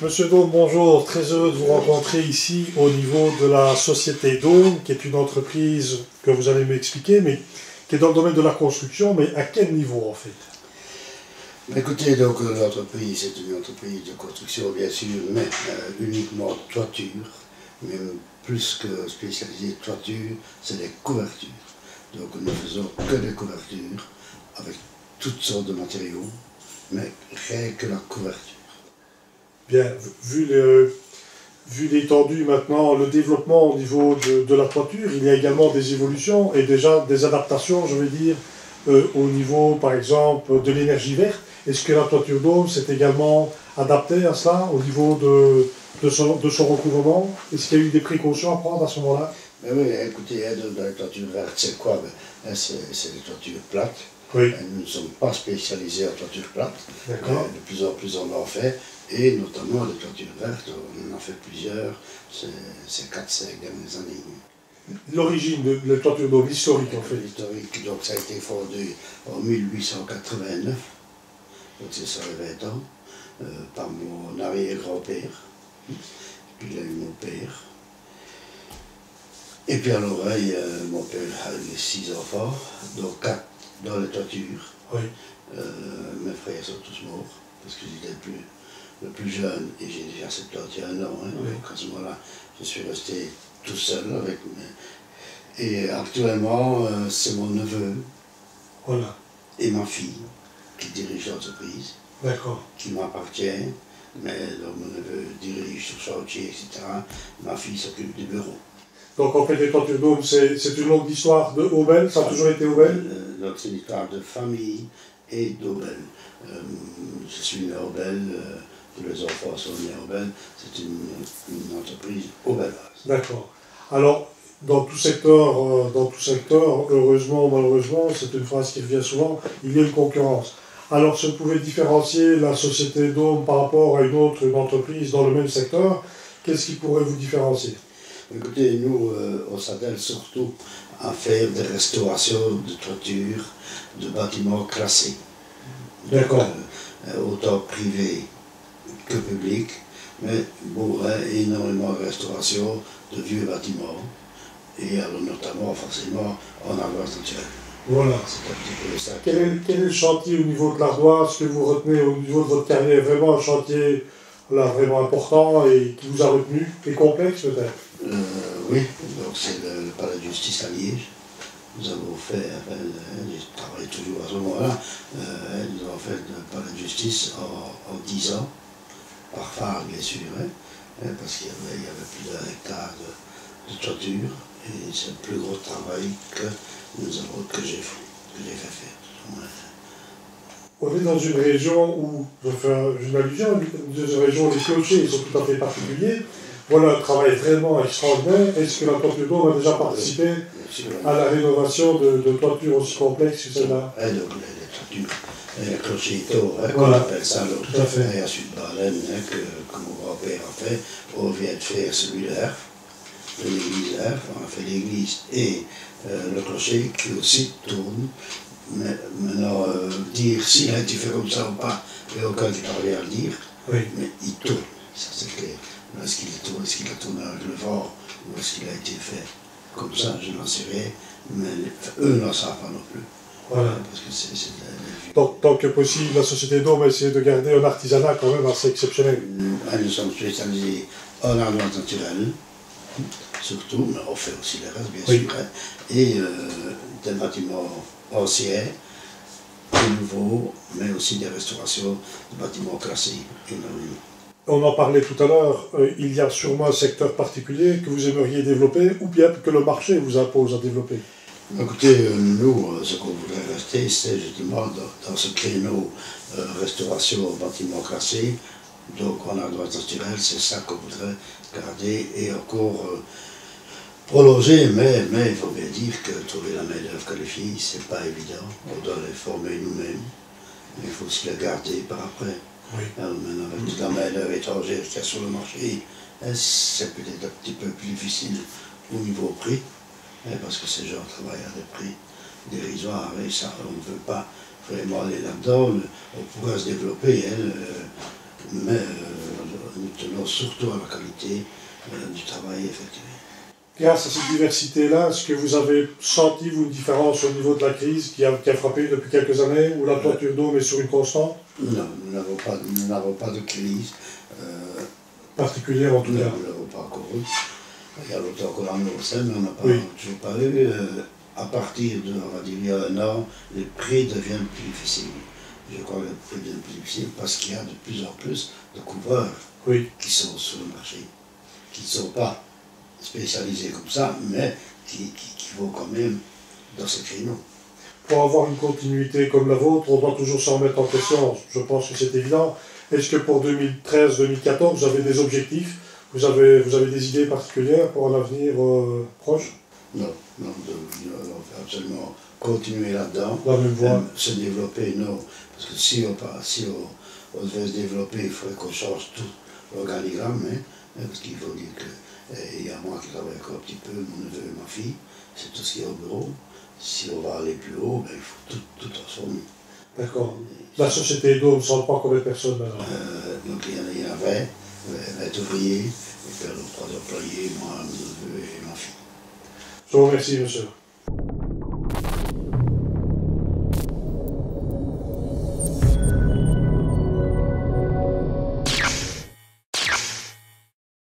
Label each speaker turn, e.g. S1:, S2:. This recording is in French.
S1: Monsieur Dôme, bonjour. Très heureux de vous rencontrer ici au niveau de la société Dôme, qui est une entreprise que vous allez m'expliquer, mais qui est dans le domaine de la construction, mais à quel niveau en fait?
S2: Écoutez, donc euh, l'entreprise c'est une entreprise de construction bien sûr, mais euh, uniquement toiture, même plus que spécialisée toiture, c'est les couvertures. Donc nous faisons que des couvertures avec toutes sortes de matériaux, mais rien que la couverture.
S1: Bien, vu le, vu l'étendue maintenant, le développement au niveau de, la toiture, il y a également des évolutions et déjà des adaptations, je veux dire, euh, au niveau, par exemple, de l'énergie verte. Est-ce que la toiture d'eau s'est également adaptée à cela au niveau de, de, son, de son recouvrement? Est-ce qu'il y a eu des précautions à prendre à ce moment-là?
S2: Oui, écoutez, hein, dans la toiture verte, c'est quoi? Ben, hein, C'est des toitures plates.
S1: Oui.
S2: Nous ne sommes pas spécialisés en toiture plate. De plus en plus on en fait et notamment les toitures vertes, on en a fait plusieurs ces, 4-5 dernières années.
S1: L'origine de la toiture d'eau, l'historique en fait
S2: L'historique, donc ça a été fondé en 1889, donc c'est ça les 20 ans, euh, par mon arrière-grand-père, puis il a eu mon père. Et puis à l'oreille, euh, mon père a eu six enfants, donc quatre dans les toitures.
S1: Oui.
S2: Euh, mes frères sont tous morts, parce étaient plus le plus jeune, et j'ai déjà 71 ans, hein, donc à ce moment-là, je suis resté tout seul avec mes... Et actuellement, euh, c'est mon neveu
S1: voilà.
S2: et ma fille qui dirigent l'entreprise, qui m'appartient, mais mon neveu dirige sur chantier, etc. Ma fille s'occupe du bureau.
S1: Donc en fait, les d'Aube, c'est une longue histoire de Aubel, ça a toujours été Aubel
S2: euh, Donc c'est une histoire de famille et d'Aubel. Euh, je suis né à Aubel, les enfants sont nés urbaine, c'est une, entreprise base.
S1: D'accord. Alors, dans tout secteur, euh, dans tout secteur, heureusement ou malheureusement, c'est une phrase qui revient souvent, il y a une concurrence. Alors, si on pouvait différencier la société Dôme par rapport à une autre entreprise dans le même secteur, qu'est-ce qui pourrait vous différencier?
S2: Écoutez, nous, euh, on s'attelle surtout à faire des restaurations de toitures, de bâtiments classés.
S1: D'accord.
S2: Euh, autant privés que public, mais bon, hein, énormément de restauration de vieux bâtiments, et alors notamment forcément en ardoise naturelle.
S1: Voilà. C'est un petit peu ça. Quel est, quel est, le chantier au niveau de l'ardoise que vous retenez au niveau de votre carrière? Vraiment un chantier là, vraiment important et qui vous a retenu et complexe peut-être?
S2: Euh, Oui, donc c'est le, palais de justice à Liège. Nous avons fait, enfin, je travaille toujours à ce moment-là, euh, nous avons fait le palais de justice en, en 10 ans par phare bien sûr, hein, hein, parce qu'il y avait, plus d'un hectare de, toiture, et c'est le plus gros travail que, nous avons, que j'ai fait, faire.
S1: On est dans une région où, je fais une allusion, une région les clochers sont tout à fait particuliers. Voilà un travail vraiment extraordinaire. Est-ce que la toiture d'eau a déjà participé à la rénovation de, de toitures aussi complexes que celle-là?
S2: Le clochito, hein, qu'on appelle ça l'autre. Et à Sud-Balen, hein, que, que, mon grand-père a fait, on vient de faire celui-là, de l'église on a fait l'église et euh, le clocher qui aussi tourne. Mais maintenant, euh, dire si tu fais comme ça ou pas, il n'y a aucun qui parvient à le dire,
S1: oui.
S2: mais il tourne, ça c'est clair. Est-ce qu'il tourne, est-ce qu'il a tourné avec le vent, ou est-ce qu'il a été fait comme ça, je n'en sais rien, mais eux n'en savent pas non plus.
S1: Voilà. Parce que c'est tant, que possible, la société d'eau va essayer de garder un artisanat quand même assez exceptionnel.
S2: Nous sommes spécialisés en ardoise naturelle, surtout, mais on fait aussi les restes, bien sûr, hein. et euh, des bâtiments anciens, nouveaux, mais aussi des restaurations de bâtiments classés,
S1: On en parlait tout à l'heure, euh, il y a sûrement un secteur particulier que vous aimeriez développer ou bien que le marché vous impose à développer
S2: Écoutez, euh, nous, euh, ce qu'on voudrait rester, c'est justement dans, ce créneau restauration bâtiment classé. Donc on a droit naturel, c'est ça qu'on voudrait garder et encore prolonger, mais, mais il faut bien dire que trouver la main-d'œuvre qualifiée, c'est pas évident. On doit les former nous-mêmes, mais il faut aussi la garder par après.
S1: Oui.
S2: Maintenant, avec la main-d'œuvre étrangère sur le marché, hein, c'est peut-être un petit peu plus difficile au niveau prix parce que ces gens travaillent à des prix dérisoires et ça, on ne veut pas vraiment aller là-dedans. On pourrait se développer, hein, mais euh, nous tenons surtout à la qualité euh, du travail effectué.
S1: Grâce à cette diversité-là, est-ce que vous avez senti, vous, une différence au niveau de la crise qui a, qui a frappé depuis quelques années, où la toiture d'eau est sur une constante?
S2: Non, nous n'avons pas, nous pas de crise. euh,
S1: particulière en tout
S2: nous
S1: cas
S2: ne l'avons pas encore eu. Il y a longtemps qu'on en a mais on n'a pas,
S1: Oui.
S2: toujours pas eu. euh, à partir de, on va dire, il y a un an, les prix deviennent plus difficiles. Je crois que les prix deviennent plus difficiles parce qu'il y a de plus en plus de couvreurs
S1: Oui.
S2: qui sont sur le marché, qui ne sont pas spécialisés comme ça, mais qui, qui, qui vont quand même dans ce créneau.
S1: Pour avoir une continuité comme la vôtre, on doit toujours s'en mettre en question. Je pense que c'est évident. Est-ce que pour 2013-2014, vous avez des objectifs? Vous avez, vous avez des idées particulières pour un avenir euh, proche?
S2: Non, non, on absolument continuer là-dedans.
S1: Dans la même voie
S2: Même se développer, non. Parce que si on, si on, on devait se développer, il faudrait qu'on change tout l'organigramme. Hein, hein, parce qu'il faut dire qu'il y a moi qui travaille encore un petit peu, mon neveu et ma fille, c'est tout ce qui est au bureau. Si on va aller plus haut, ben, il faut tout, tout transformer.
S1: D'accord. La société d'eau ne semble pas combien de personnes maintenant
S2: Euh, donc il y en a, il y en avait, 20 ouvriers, et puis alors trois employés, moi, mon neveu et ma fille.
S1: Je vous remercie, monsieur.